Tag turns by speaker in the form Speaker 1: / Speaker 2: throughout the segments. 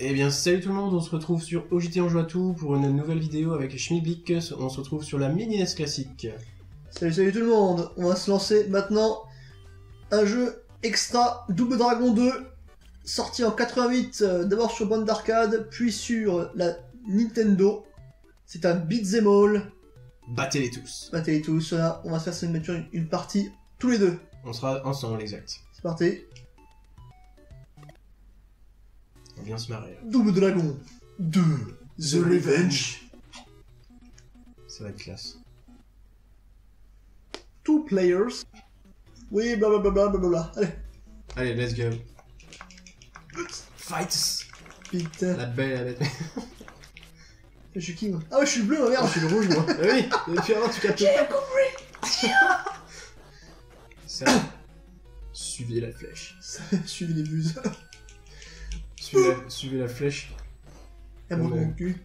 Speaker 1: Eh bien, salut tout le monde, on se retrouve sur OJT On joue à tout pour une nouvelle vidéo avec Schmidblick. On se retrouve sur la mini NES classique.
Speaker 2: Salut, salut tout le monde On va se lancer maintenant un jeu extra Double Dragon 2, sorti en 88, euh, d'abord sur bande d'arcade, puis sur la Nintendo. C'est un beat'em all.
Speaker 1: Battez-les tous.
Speaker 2: Battez tous, on va se faire cette une, une partie tous les deux.
Speaker 1: On sera ensemble, exact.
Speaker 2: C'est parti.
Speaker 1: Se marrer.
Speaker 2: Double Dragon 2, The Revenge.
Speaker 1: Ça va être classe.
Speaker 2: Two players. Oui, blablabla, blablabla. Allez,
Speaker 1: Allez, let's go. Fights
Speaker 2: putain.
Speaker 1: La belle, la.
Speaker 2: Je suis qui moi? Ah ouais, je suis le bleu, ma merde, je suis le rouge moi.
Speaker 1: Ah oui, et puis avant tu captes
Speaker 2: J'ai compris.
Speaker 1: Suivez la flèche.
Speaker 2: Suivez les buses.
Speaker 1: Suivez la, suivez la flèche.
Speaker 2: Y'a mon
Speaker 1: Ouais.
Speaker 2: bon cul.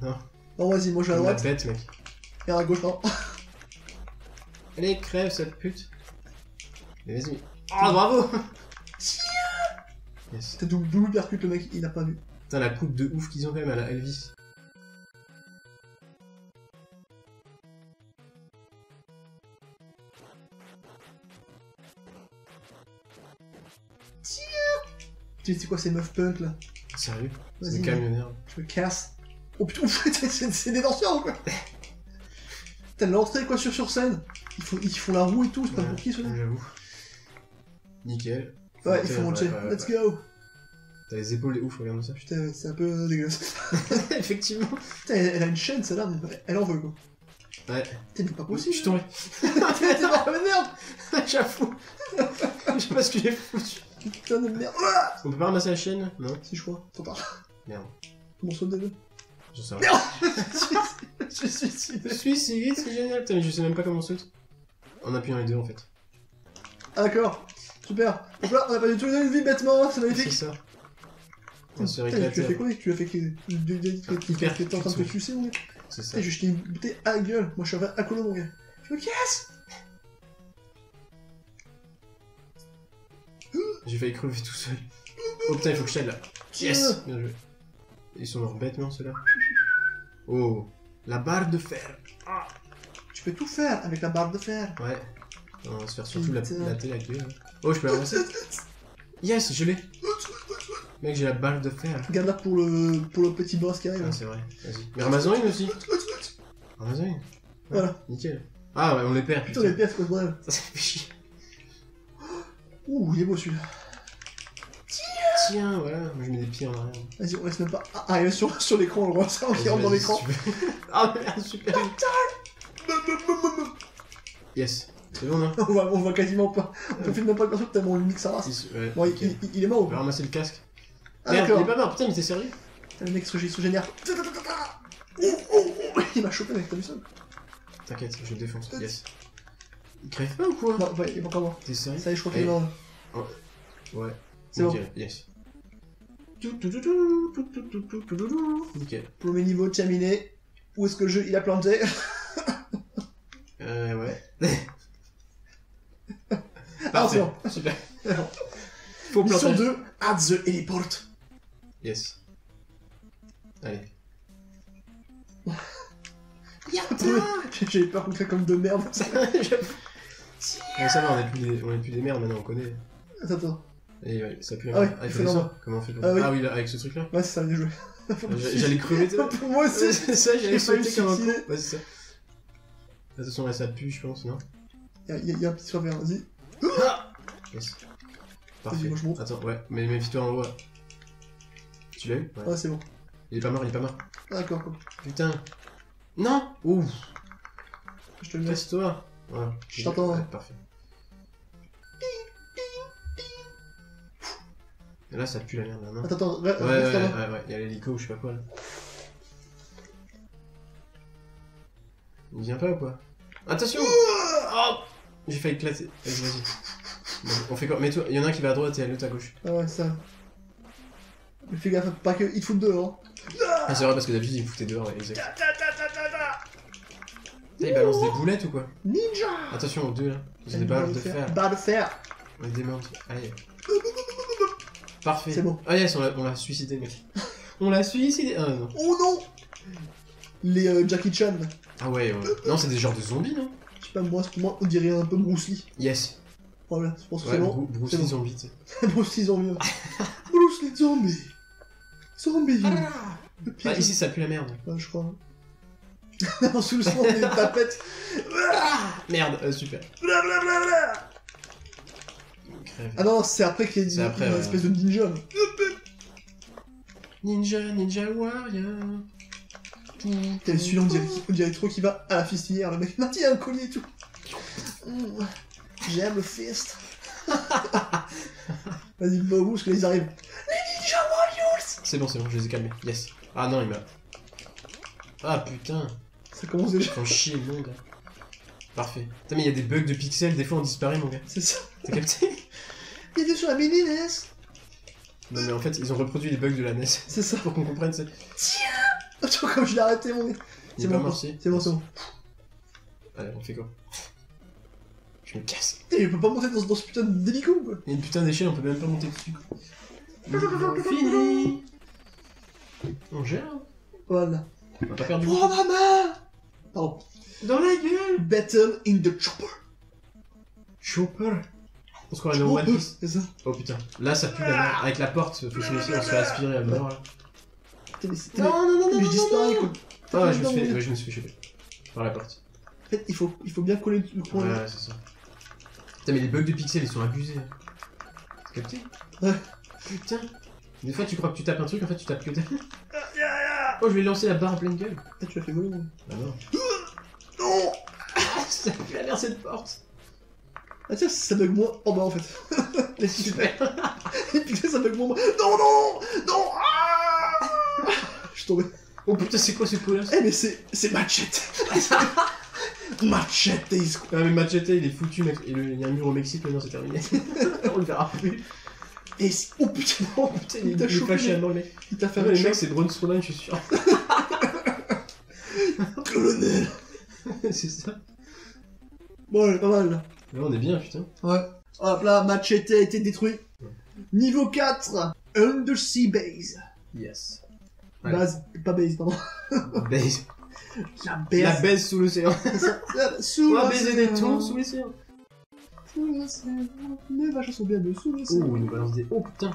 Speaker 1: Non.
Speaker 2: Bon, vas-y, moi je vais à
Speaker 1: Comme la
Speaker 2: droite.
Speaker 1: bête, mec.
Speaker 2: Et à gauche, non.
Speaker 1: Allez, crève cette pute. Mais vas-y. Oh, bravo Yes.
Speaker 2: T'as double, double percute le mec, il n'a pas vu.
Speaker 1: Putain, la coupe de ouf qu'ils ont quand même à la Elvis.
Speaker 2: Tu sais quoi ces meufs punk là
Speaker 1: Sérieux C'est des camionneurs.
Speaker 2: je me casse. Oh putain, c'est- des danseurs ou quoi T'as l'entrée quoi sur, sur scène ils font, ils font la roue et tout, c'est pas
Speaker 1: Ouais,
Speaker 2: pour qui ceux-là
Speaker 1: J'avoue. Nickel.
Speaker 2: Ouais, ils font monter.
Speaker 1: ouais, ouais,
Speaker 2: Let's go
Speaker 1: T'as les épaules de ouf, regarde ça.
Speaker 2: Putain, c'est un peu dégueulasse.
Speaker 1: Effectivement.
Speaker 2: Putain, elle, elle a une chaîne celle-là, mais elle en veut quoi.
Speaker 1: Ouais.
Speaker 2: Putain, mais pas
Speaker 1: Je
Speaker 2: possible.
Speaker 1: suis tombé.
Speaker 2: T'es t'es mort, mais merde
Speaker 1: J'avoue. Je sais pas ce que j'ai foutu.
Speaker 2: Putain de merde. Ah
Speaker 1: On peut pas ramasser la chaîne Non
Speaker 2: si je crois, trop tard.
Speaker 1: Merde.
Speaker 2: Mon saut de deux.
Speaker 1: J'en sais rien.
Speaker 2: Je suis suicidé.
Speaker 1: Suicide, c'est génial. Putain, mais je sais même pas comment on saute. En appuyant les deux en fait.
Speaker 2: Ah, d'accord, super. Donc là, on a tous les deux une vie bêtement, c'est
Speaker 1: C'est
Speaker 2: magnifique.
Speaker 1: ça. On se
Speaker 2: Putain, tu as fait quoi Tu as fait tu étais en train de te sucer, mon gars
Speaker 1: C'est ça.
Speaker 2: Putain, j'ai jeté une bouteille à la gueule. Moi, je suis à colo, mon gars. Je me casse
Speaker 1: J'ai failli crever tout seul. Oh putain, il faut que je t'aide là. Yes Bien joué. Ils sont morts bêtement ceux-là. Oh, la barre de fer.
Speaker 2: Tu peux tout faire avec la barre de fer.
Speaker 1: Ouais. On va se faire surtout la, télé avec lui. hein. Oh, je peux avancer Yes, je l'ai. Mec, j'ai la barre de fer.
Speaker 2: Garde-la pour le, pour le petit boss qui arrive.
Speaker 1: Ah, c'est vrai. Vas-y. Mais ramasse-en une aussi. Ramasse-en une. Ouais,
Speaker 2: Voilà.
Speaker 1: Nickel. Ah ouais, on les perd.
Speaker 2: Putain,
Speaker 1: Putain,
Speaker 2: les pièces, quoi, bref.
Speaker 1: Ça, ça fait chier.
Speaker 2: Ouh, il est beau celui-là.
Speaker 1: Tiens, voilà. Moi, je mets des pieds en arrière.
Speaker 2: Vas-y, on laisse même pas. Ah, arriver sur, sur l'écran, on le voit ça, on
Speaker 1: Vas-y,
Speaker 2: rentre dans
Speaker 1: vas-y,
Speaker 2: l'écran.
Speaker 1: si tu veux. Ah merde, super. Yes. C'est bon, non?
Speaker 2: On va, on va quasiment pas. On profite même pas de personne tellement on lui nique sa race.
Speaker 1: Ouais,
Speaker 2: Bon, il,
Speaker 1: ok.
Speaker 2: il- il est mort ou
Speaker 1: On va
Speaker 2: pas
Speaker 1: ramasser le casque.
Speaker 2: Ah,
Speaker 1: Merde, il est
Speaker 2: d'accord.
Speaker 1: pas mort. Putain, mais t'es sérieux
Speaker 2: Le mec se, se génère. Oh, oh. Il m'a chopé, vu ça?
Speaker 1: T'inquiète, je le défonce. Yes. Il crève ah, ou quoi
Speaker 2: ouais, il va pas mort.
Speaker 1: T'es sérieux
Speaker 2: Ça y est, je crois qu'il eh. est mort.
Speaker 1: Ouais.
Speaker 2: C'est bon.
Speaker 1: Yes. Nickel.
Speaker 2: Premier niveau terminé. Où est-ce que le jeu il a planté
Speaker 1: Euh, ouais.
Speaker 2: ah.
Speaker 1: Super. Faut planter.
Speaker 2: Mission 2, at the heliport.
Speaker 1: Yes. Allez.
Speaker 2: Regarde J'ai peur qu'on comme de merde.
Speaker 1: Bon, ça va, on est plus des, on est plus des merdes maintenant, on connaît.
Speaker 2: Attends, attends.
Speaker 1: Et ouais, ça pue.
Speaker 2: Ah ouais,
Speaker 1: il
Speaker 2: il
Speaker 1: faut
Speaker 2: normal.
Speaker 1: Comment on fait pour...
Speaker 2: Ah oui.
Speaker 1: Ah oui, là, avec ce truc là
Speaker 2: Ouais, c'est ça, bien joué.
Speaker 1: J'allais crever.
Speaker 2: Pour moi aussi.
Speaker 1: C'est ça, j'allais sauter comme un con. Ouais, c'est ça. De toute façon, là, ça pue, je pense, non
Speaker 2: Il y, a- y a- un petit surveillant, vas-y.
Speaker 1: Yes.
Speaker 2: Vas-y,
Speaker 1: Parfait.
Speaker 2: moi je monte.
Speaker 1: Attends, ouais, mais méfie-toi en haut. Tu l'as eu Ouais.
Speaker 2: Ouais, c'est bon.
Speaker 1: Il est pas mort, il est pas mort.
Speaker 2: Ah, D'accord, quoi.
Speaker 1: Putain. Non Ouh
Speaker 2: Je te le laisse.
Speaker 1: Casse-toi Voilà.
Speaker 2: Je t'entends.
Speaker 1: Ouais, parfait. Là, ça pue la merde, là, non
Speaker 2: Attends, attends, ouais,
Speaker 1: Ouais, ouais, ouais, ouais, ouais, il y a l'hélico ou je sais pas quoi là. Il vient pas ou quoi? Attention Oh J'ai failli éclater. Vas-y, vas-y. Bon, on fait quoi? Mets-toi, il y en a un qui va à droite et l'autre à gauche.
Speaker 2: Ah ouais, ça. Mais fais gaffe, pas que. Il te fout dehors.
Speaker 1: Ah, c'est vrai parce que d'habitude il me foutait dehors, ouais, exact. Putain, il balance des boulettes ou quoi?
Speaker 2: Ninja
Speaker 1: Attention aux deux là. Ils ont des balles de fer.
Speaker 2: Barre de fer
Speaker 1: On les démonte. Allez. Parfait.
Speaker 2: C'est bon.
Speaker 1: Ah yes, on l'a on suicidé mec. On l'a suicidé Ah non.
Speaker 2: Oh non Les euh, Jackie Chan.
Speaker 1: Ah ouais, ouais. Non, c'est des genres de zombies, non?
Speaker 2: Je sais pas, moi, pour moi, on dirait un peu Bruce Lee.
Speaker 1: Yes.
Speaker 2: Voilà, je pense que
Speaker 1: Ouais,
Speaker 2: c'est bon.
Speaker 1: Bru- Bruce Lee
Speaker 2: bon.
Speaker 1: zombie, tu sais.
Speaker 2: Bruce Lee zombie. Bruce Lee zombie. Zombie.
Speaker 1: Ah,
Speaker 2: piège.
Speaker 1: ici, ça pue la merde.
Speaker 2: Ouais, je crois. non, sous le son, des tapettes.
Speaker 1: Merde, euh, super.
Speaker 2: Blablabla.
Speaker 1: Crève.
Speaker 2: Ah non, c'est après qu'il y a une,
Speaker 1: après,
Speaker 2: une
Speaker 1: ouais.
Speaker 2: espèce de ninja.
Speaker 1: Ninja, Ninja Warrior.
Speaker 2: T'as celui-là, on dirait, on dirait trop qu'il va à la fistinière, le mec. Non, tiens, un collier et tout. Mmh. J'aime le fist. Vas-y, va au bout, parce que là, ils arrivent. Les Ninja Warriors
Speaker 1: C'est bon, c'est bon, je les ai calmés. Yes. Ah non, il m'a. Ah putain,
Speaker 2: Ça commence déjà.
Speaker 1: ils font chier le monde. là. Parfait. Putain, mais il y a des bugs de pixels, des fois on disparaît, mon gars.
Speaker 2: C'est ça.
Speaker 1: T'as capté
Speaker 2: Il était sur la mini NES.
Speaker 1: Non, mais en fait, ils ont reproduit les bugs de la NES
Speaker 2: C'est ça.
Speaker 1: pour qu'on comprenne. c'est-
Speaker 2: Attends, comme je l'ai arrêté, mon gars. C'est bon,
Speaker 1: morcier.
Speaker 2: c'est bon, c'est bon.
Speaker 1: Allez, on fait quoi? Je me casse.
Speaker 2: Putain, il peut pas monter dans, dans ce putain d'hélico, quoi.
Speaker 1: Il y a une putain d'échelle, on peut même pas monter dessus. Fini On gère hein.
Speaker 2: Voilà.
Speaker 1: On a pas perdu.
Speaker 2: Oh, maman Pardon.
Speaker 1: Dans la gueule
Speaker 2: Battle in the Chopper.
Speaker 1: Chopper On se croirait dans One Piece.
Speaker 2: C'est ça.
Speaker 1: Oh putain, là ça pue la merde. Avec la porte, faut se laisser, on se fait aspirer à mort là.
Speaker 2: Mais c'est-
Speaker 1: non, non,
Speaker 2: Mais je disparais, quoi.
Speaker 1: Ah ouais, je me suis
Speaker 2: Non,
Speaker 1: fait, ouais, je me suis fait choper. Par la porte.
Speaker 2: En fait, il faut, il faut bien coller le coin. là.
Speaker 1: Ouais, c'est ça. Putain, mais les bugs de pixels ils sont abusés. T'as capté
Speaker 2: Ouais.
Speaker 1: Putain. Des fois tu crois que tu tapes un truc, en fait tu tapes que dalle. Oh, je vais lancer la barre en pleine gueule.
Speaker 2: Ah, tu l'as fait gars.
Speaker 1: Ah non.
Speaker 2: Non
Speaker 1: ça pue la merde cette porte.
Speaker 2: Ah tiens, ça bug moins. Oh bah en fait. Les super. Les pixels, ça bug moins. Non, non Non ah Je suis tombé.
Speaker 1: Oh putain, c'est quoi ce colosse
Speaker 2: Eh, mais c'est c'est Machete. Machete is
Speaker 1: Ah mais Machete il est foutu mec, et il y a un mur au Mexique maintenant c'est terminé. On le verra plus.
Speaker 2: Et oh putain, oh
Speaker 1: Putain il
Speaker 2: t'a chopé. Il t'a fait un
Speaker 1: mec c'est Strowman je suis sûr.
Speaker 2: Colonel.
Speaker 1: c'est ça.
Speaker 2: Bon, elle est pas mal là.
Speaker 1: Là on est bien putain.
Speaker 2: Ouais. Hop là, Machete a été détruit. Niveau 4, Undersea Base.
Speaker 1: Yes.
Speaker 2: Base, pas base, pardon.
Speaker 1: Baise.
Speaker 2: La
Speaker 1: La
Speaker 2: base.
Speaker 1: baise sous l'océan.
Speaker 2: Sous l'océan.
Speaker 1: baiser des sous l'océan.
Speaker 2: Les vaches sont bien de sous l'océan.
Speaker 1: Oh il nous balance des. Oh putain.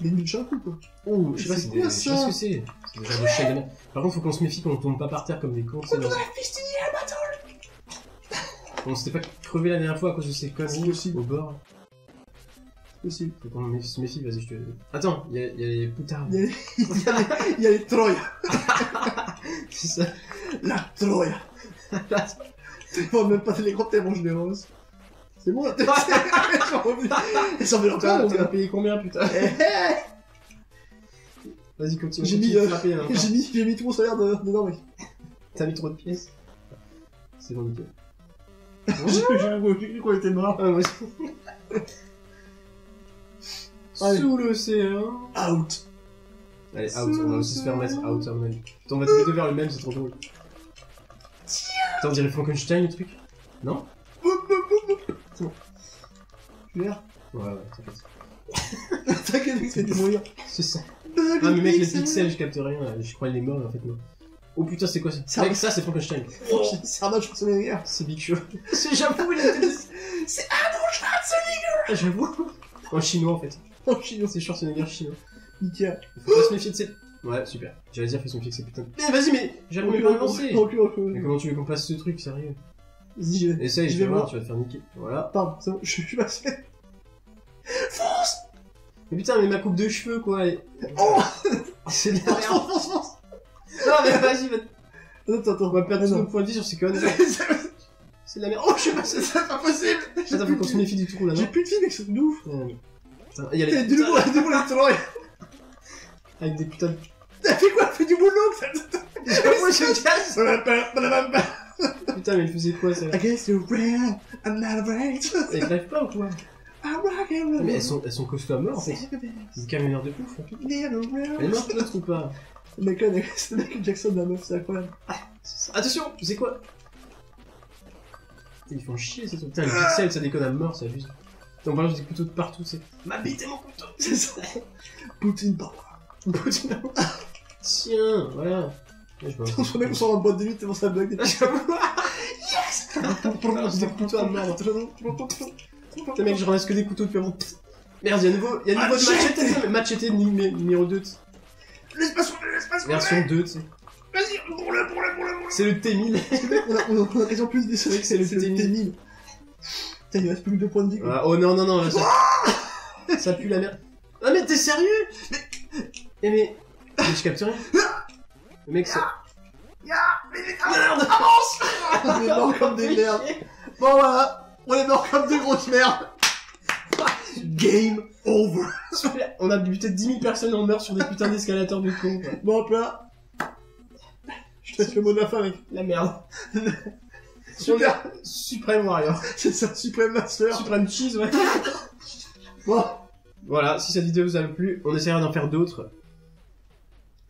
Speaker 2: Des nunchaku quoi.
Speaker 1: Oh je sais pas
Speaker 2: C'est
Speaker 1: c'est
Speaker 2: quoi,
Speaker 1: des. Je sais pas
Speaker 2: ça
Speaker 1: ce que c'est. Des. Par contre faut qu'on se méfie qu'on tombe pas par terre comme des cons. On s'était pas crevé la dernière fois à cause de ces conneries
Speaker 2: possible.
Speaker 1: au bord.
Speaker 2: Possible.
Speaker 1: Faut qu'on se méfie, vas-y je te. Attends, il y, a- les poutards.
Speaker 2: Il y a les, Troya.
Speaker 1: C'est ça.
Speaker 2: La Troya. On même pas les comptes tellement généreuse. C'est bon, tête. Ils s'en veulent encore,
Speaker 1: t'as
Speaker 2: gars.
Speaker 1: payé combien putain Vas-y continue.
Speaker 2: J'ai mis, euh,
Speaker 1: hein.
Speaker 2: eh, J'ai mis, j'ai mis tout mon salaire de- dedans, mec.
Speaker 1: T'as mis trop de pièces. C'est bon nickel.
Speaker 2: J'ai cru qu'on était mort.
Speaker 1: Ah, moi.
Speaker 2: Allez.
Speaker 1: Sous l'océan.
Speaker 2: Out.
Speaker 1: Allez, out, on va aussi se faire mettre out à mon avis. Putain, on va tous les deux faire le même, c'est trop drôle. Attends, on dirait Frankenstein le truc Non?
Speaker 2: Tu.
Speaker 1: Ouais, ouais, t'inquiète.
Speaker 2: T'inquiète, mec, c'est des moyens.
Speaker 1: C'est ça. Ah, mais mec, les pixels, je capte rien, là. je crois qu'il est mort en fait, moi. Oh putain, c'est quoi ça
Speaker 2: Ça-
Speaker 1: Mec, ça c'est Frankenstein.
Speaker 2: Oh, C'est un match Schwarzenegger.
Speaker 1: C'est Big Show. C'est j'avoue, il été.
Speaker 2: C'est Arnold Schwarzenegger.
Speaker 1: Ah, j'avoue. En chinois en fait.
Speaker 2: Oh, chinois.
Speaker 1: C'est Schwarzenegger chinois.
Speaker 2: Nickel.
Speaker 1: Faut pas se méfier de ces. Ouais, super. J'allais dire, fais son c'est putain. Mais vas-y, mais j'avais pas lancé. Mais comment tu veux qu'on passe ce truc, sérieux?
Speaker 2: Vas-y, j'y vais.
Speaker 1: Essaye,
Speaker 2: Je
Speaker 1: je
Speaker 2: vais
Speaker 1: voir, tu vas te faire niquer. Voilà.
Speaker 2: Pardon, c'est bon, je suis passé. Fonce
Speaker 1: Mais putain, mais ma coupe de cheveux, quoi. elle-
Speaker 2: Oh
Speaker 1: C'est de la
Speaker 2: Fonce,
Speaker 1: merde.
Speaker 2: fonce, fonce
Speaker 1: Non, mais vas-y, va.
Speaker 2: Attends, attends,
Speaker 1: On va perdre
Speaker 2: Ah,
Speaker 1: tout
Speaker 2: non.
Speaker 1: notre point de vie sur ces conneries.
Speaker 2: C'est
Speaker 1: C'est de la merde. Oh, je suis passé.
Speaker 2: c'est pas possible J'ai
Speaker 1: Attends,
Speaker 2: plus
Speaker 1: faut qu'on
Speaker 2: de
Speaker 1: se méfie du trou là,
Speaker 2: J'ai
Speaker 1: non
Speaker 2: plus de vie, mec, c'est de ouf
Speaker 1: Ouais. Putain, il y a les.
Speaker 2: Du nouveau, du nouveau, les Troya
Speaker 1: Avec des putains de.
Speaker 2: Elle fait quoi? Fait du boulot ça?
Speaker 1: Moi, je casse Putain, mais il faisait quoi ça
Speaker 2: guess you're real, I'm not afraid.
Speaker 1: Elle crève pas ou quoi
Speaker 2: I'm rocking
Speaker 1: Mais elles sont, elles sont costauds à mort en fait. C'est des camionneurs de ouf en fait. Elle est morte l'autre ou pas
Speaker 2: là, c'est Michael Jackson, la meuf, c'est incroyable.
Speaker 1: Ça. Attention, tu sais quoi Putain, Ils font chier ces trucs. Putain, les pixels ça déconne à mort, ça abuse. Putain, on balance des couteaux de partout, c'est. Ma bite et mon couteau
Speaker 2: C'est ça. Poutine, pardon.
Speaker 1: Poutine. Tiens, voilà.
Speaker 2: On se remet sur la boîte de nuit tellement ça bug.
Speaker 1: Des mordre. Putain, mec, je ramasse que des couteaux depuis avant. Merde, y'a nouveau, y'a nouveau de
Speaker 2: Machete.
Speaker 1: machete, machete numé- numéro 2, tu sais.
Speaker 2: Laisse-moi sauver, laisse-moi sauver
Speaker 1: version 2, tu sais.
Speaker 2: Vas-y, bourre-le, bourre-le, bourre-le,
Speaker 1: C'est le T1000.
Speaker 2: On a, on a, on a quasiment plus de
Speaker 1: C'est vrai que c'est le
Speaker 2: c'est le
Speaker 1: T1000.
Speaker 2: T1000. Putain, il reste plus que 2 points de vie.
Speaker 1: Voilà. Oh non, non, non, ça... ça pue la merde. Ah, mais t'es sérieux? Mais... Eh, mais... mais je capte rien. Le mec, c'est... Merde
Speaker 2: On est mort comme des merdes. Bon voilà, on est mort comme des grosses merdes. Game over.
Speaker 1: On a buté 10 000 personnes en meurent sur des putains d'escalators de quoi.
Speaker 2: Bon hop là. Je te laisse le mot de la fin mec.
Speaker 1: La merde.
Speaker 2: Super.
Speaker 1: Supreme Warrior.
Speaker 2: C'est ça, Supreme Master.
Speaker 1: Supreme Cheese, ouais.
Speaker 2: Bon,
Speaker 1: Voilà, si cette vidéo vous a plu, on essaiera d'en faire d'autres.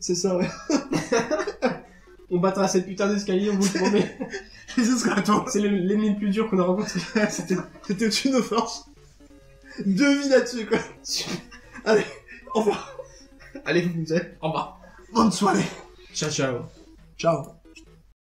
Speaker 2: C'est ça ouais.
Speaker 1: On battra cette putain d'escalier, on vous le promet.
Speaker 2: Et ce sera toi.
Speaker 1: C'est le- l'ennemi le plus dur qu'on a rencontré.
Speaker 2: C'était c'était au-dessus de nos forces. Deux vies là-dessus quoi. Allez, au revoir.
Speaker 1: Allez, vous vous êtes. Au revoir.
Speaker 2: Bonne soirée.
Speaker 1: Ciao, ciao.
Speaker 2: Ciao.